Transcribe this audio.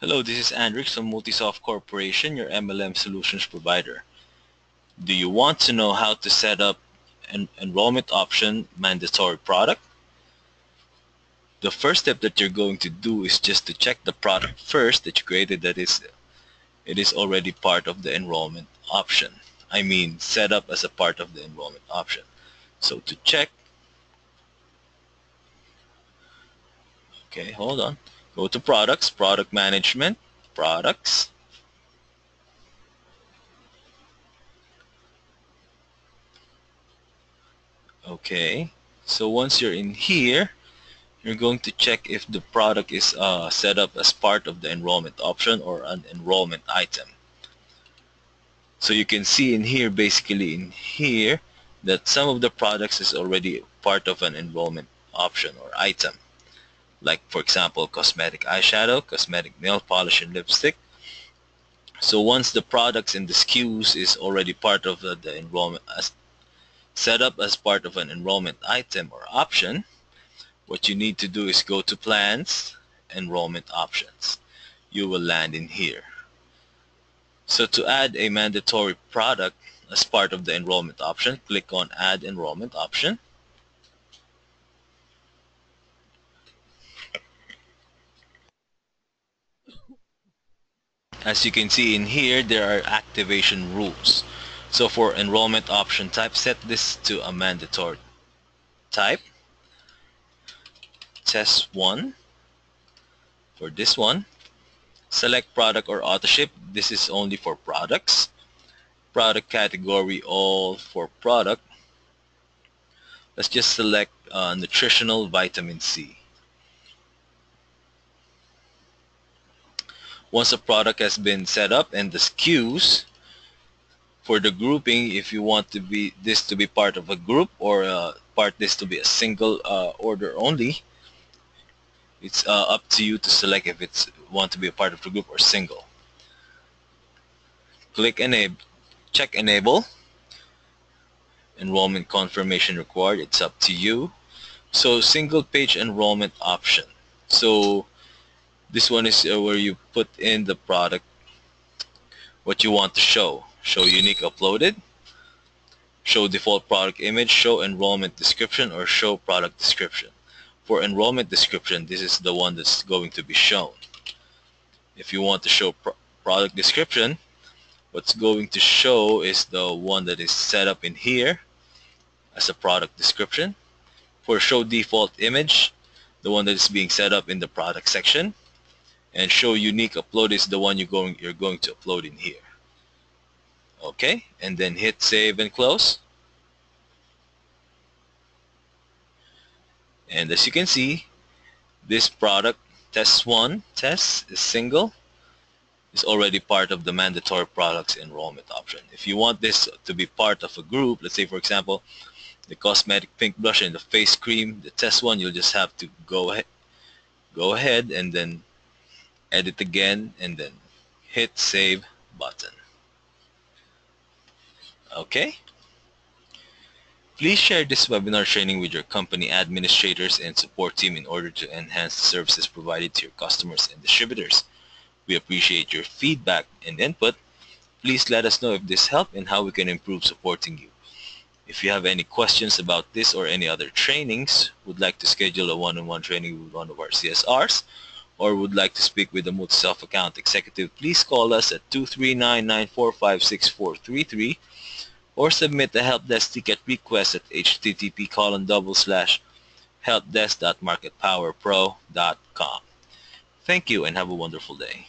Hello, this is Andrix from Multisoft Corporation, your MLM solutions provider. Do you want to know how to set up an enrollment option mandatory product? The first step that you're going to do is just to check the product first that you created that is it is already part of the enrollment option. I mean set up as a part of the enrollment option. So to check, okay, hold on. Go to products, product management, products. Okay, so once you're in here, you're going to check if the product is uh, set up as part of the enrollment option or an enrollment item. So you can see in here, basically in here, that some of the products is already part of an enrollment option or item like for example cosmetic eyeshadow, cosmetic nail polish and lipstick. So once the products in the SKUs is already part of the, the enrollment as set up as part of an enrollment item or option, what you need to do is go to plans, enrollment options. You will land in here. So to add a mandatory product as part of the enrollment option, click on add enrollment option. As you can see in here, there are activation rules. So for enrollment option type, set this to a mandatory type. Test 1 for this one. Select product or auto ship. This is only for products. Product category all for product. Let's just select uh, nutritional vitamin C. once a product has been set up and the SKUs for the grouping if you want to be this to be part of a group or uh, part this to be a single uh, order only it's uh, up to you to select if it's want to be a part of the group or single. Click enable check enable. Enrollment confirmation required it's up to you. So single page enrollment option. So this one is uh, where you put in the product what you want to show. Show unique uploaded. Show default product image show enrollment description or show product description. For enrollment description this is the one that's going to be shown. If you want to show pro product description what's going to show is the one that is set up in here as a product description. For show default image the one that is being set up in the product section and show unique upload is the one you're going you're going to upload in here. Okay? And then hit save and close. And as you can see this product test one test is single is already part of the mandatory products enrollment option. If you want this to be part of a group let's say for example the cosmetic pink blush and the face cream the test one you'll just have to go ahead go ahead and then edit again and then hit save button. Okay? Please share this webinar training with your company administrators and support team in order to enhance the services provided to your customers and distributors. We appreciate your feedback and input. Please let us know if this helped and how we can improve supporting you. If you have any questions about this or any other trainings would like to schedule a one-on-one -on -one training with one of our CSRs or would like to speak with the a Multisoft account executive, please call us at 239-945-6433 or submit a help desk ticket request at http colon double slash helpdesk.marketpowerpro.com. Thank you and have a wonderful day.